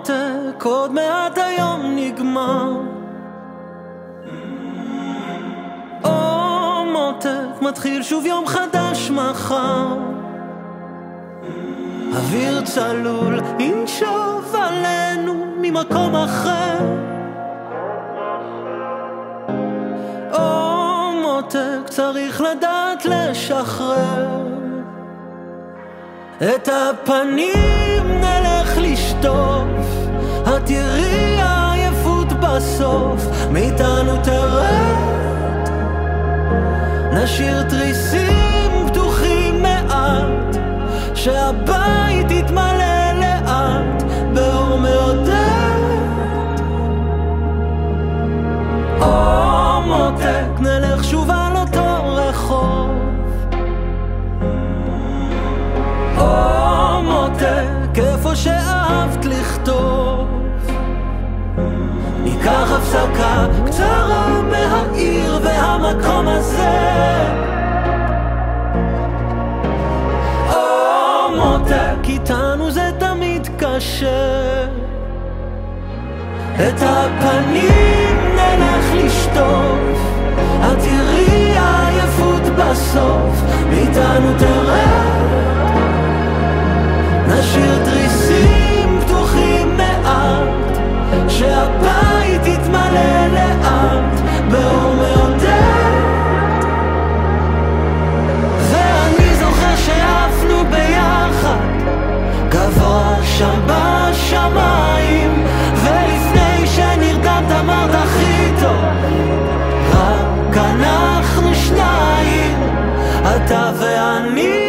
מותק, עוד מעט היום נגמר. או מותק, מתחיל שוב יום חדש מחר. אוויר צלול ינשוב עלינו ממקום אחר. או מותק, צריך לדעת לשחרר. את הפנים נלך לשטוף, את תראי עייפות בסוף, מאיתנו תרד. נשאיר תריסים פתוחים מעט, שהבית איפה שאהבת לכתוב. ניקח הפסקה קצרה מהעיר והמקום הזה. או מותק, איתנו זה תמיד קשה. את הפנים נלך לשטוף, את תראי עייפות בסוף, מאיתנו תרד. נשאיר תריסים פתוחים מעט, שהבית יתמלא לאט באור מעודד. ואני זוכר שעפנו ביחד, גבוה שם בשמיים, ולפני שנרדמת אמרת הכי טוב, רק אנחנו שניים, אתה ואני.